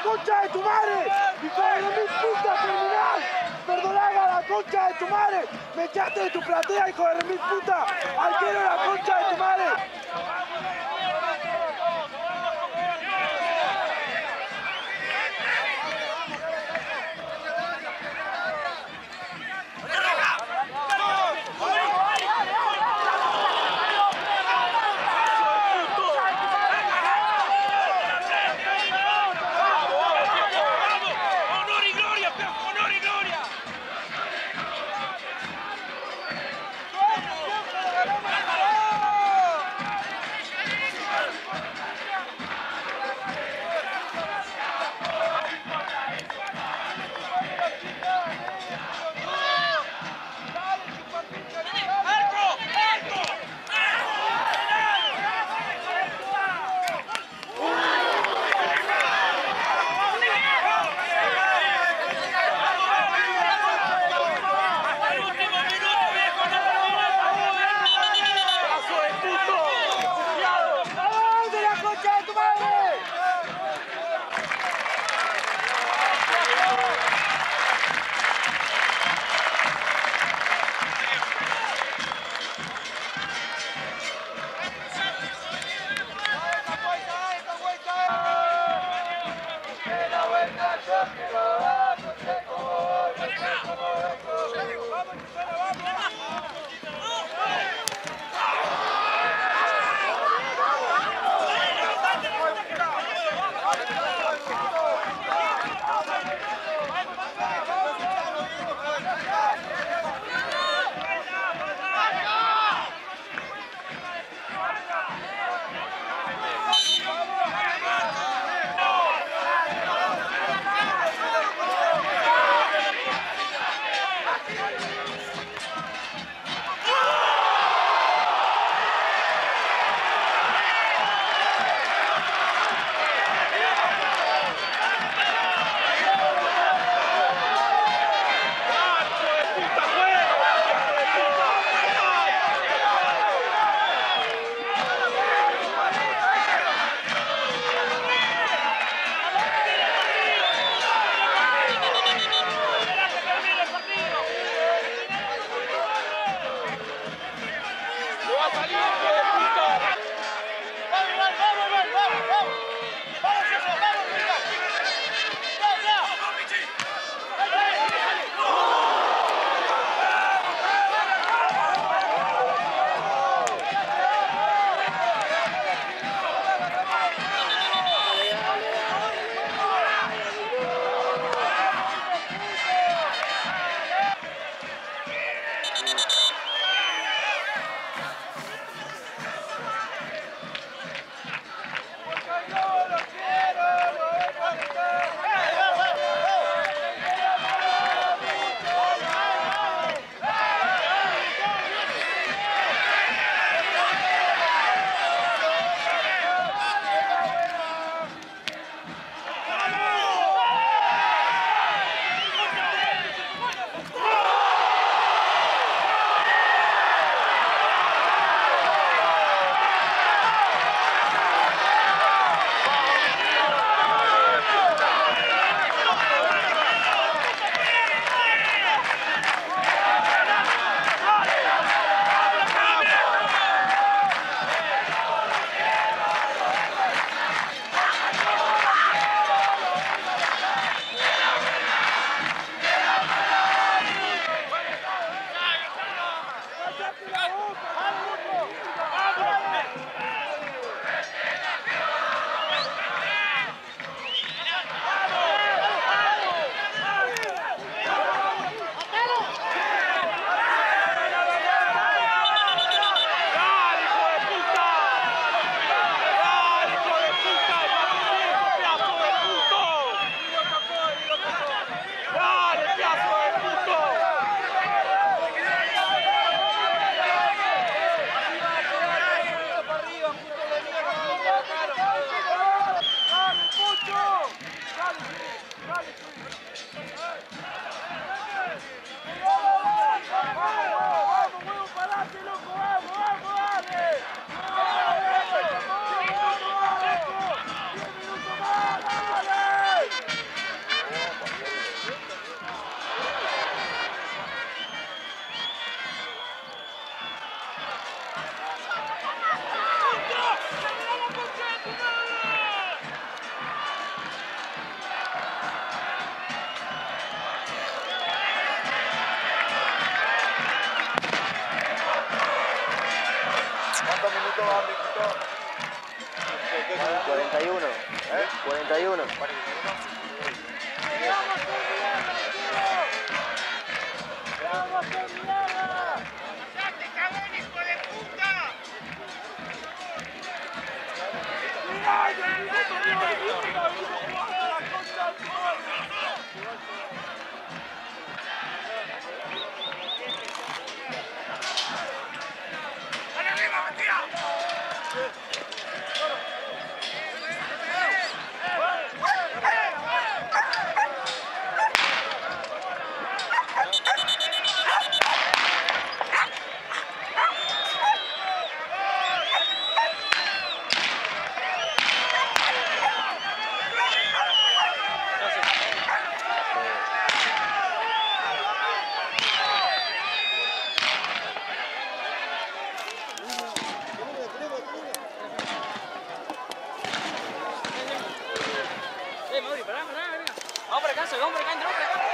la concha de tu madre! ¡Hijo de mil puta criminal! La concha de tu madre! ¡Me echaste de tu platea, hijo de mil puta! ¡Arquero la concha de tu madre! Thank you. Vamos para acá, soy, vamos para acá, acá.